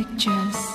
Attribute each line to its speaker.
Speaker 1: Pictures.